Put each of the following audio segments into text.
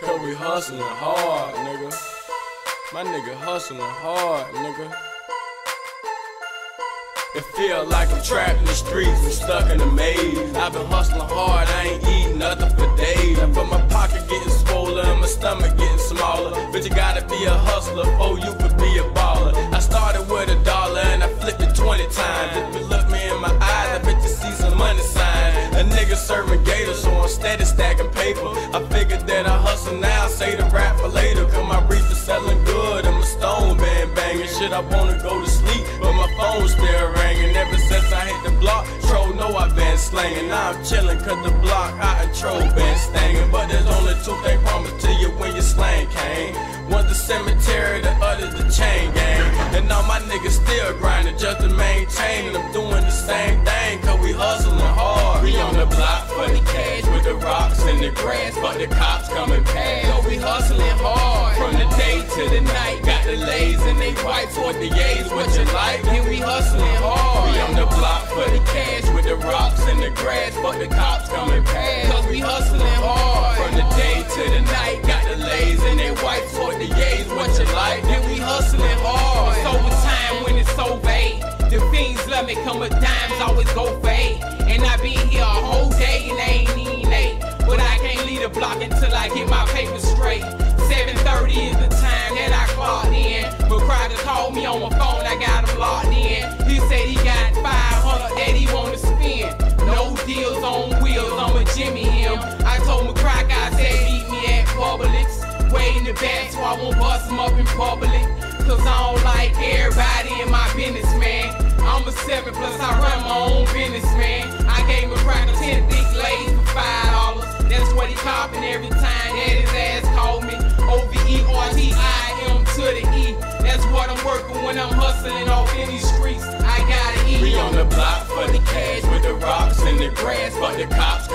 Cause we hustling hard, nigga. My nigga hustling hard, nigga. It feel like I'm trapped in the streets and stuck in a maze. I've been hustling hard, I ain't eating nothing for days. For my pocket getting swollen, and my stomach getting smaller. But you gotta be a hustler, or you could be a I wanna go to sleep, but my phone's still ringing. Ever since I hit the block, Tro know I've been slanging. Now I'm chilling cause the block hot and Tro been stanging. But there's only two things promised to you when your slang came. One's the cemetery, the other's the chain gang. And all my niggas still grinding just to maintain. And I'm doing the same thing cause we hustling hard. We on the block for the cash with the rocks and the grass. But the cops coming past. Yo, we hustling hard. From the day to the night. Got the lays and they wipes what the A's what you like. And we hustling hard. We on the block for the cash with the rocks and the grass. But the cops coming past. Cause we hustling hard. From the day to the night. Got the lays and they wipes what the A's what you like. And we hustling hard. It's overtime when it's so vague. The fiends love me, come with dimes, always go fade. And I be here a whole day and ain't even late. But I can't leave the block until I get my In back, so I won't bust him up in public. Cause I don't like everybody in my business, man. I'm a seven plus I run my own business, man. I gave a 10 thick lays for five dollars. That's what he copping every time that his ass called me. O-V-E-R-T-I-M to the E. That's what I'm working when I'm hustling off in these streets. I gotta eat. We on the block for the cash with the rocks and the grass, but the cops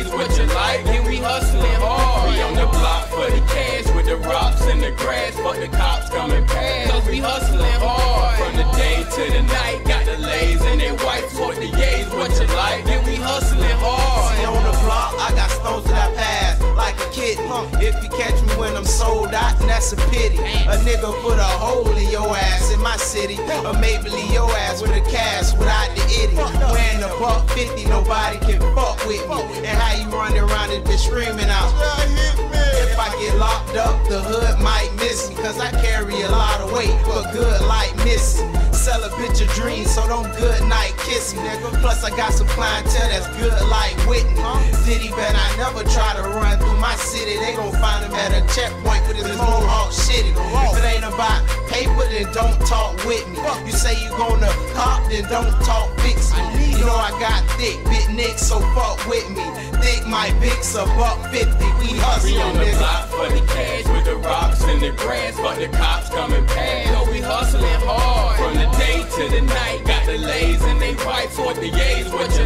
what what you like. And we hustling hard. We on the block for the cash with the rocks and the grass, but the cops coming past. Cause we hustling hard. From the day to the night, got the lays and they white what the A's what you like. And we hustling hard. See on the block, I got stones that I pass like a kitten. If you catch me when I'm sold out, then that's a pity. A nigga put a hole in your ass in my city, or maybe your ass with a cast without the itty. Wearing a buck 50, nobody can fuck with me. Screaming out. If I get locked up, the hood might miss me. Cause I carry a lot of weight but good like Missy. Sell a bitch a dream, so don't good night kiss me, nigga. Plus, I got some clientele that's good like Whitney. Diddy bet I never try to run through my city. They gon' find him at a checkpoint with his mohawk shitty. If it ain't about paper, then don't talk with me. You say you gonna cop, then don't talk fix me. You know I got thick, bit nick, so fuck with me. My Vic's a buck fifty. We We hustle, on the block for the cash with the rocks and the grass, but the cops coming past. So we hustling hard. From the day to the night, got the lays and they fight what the A's what you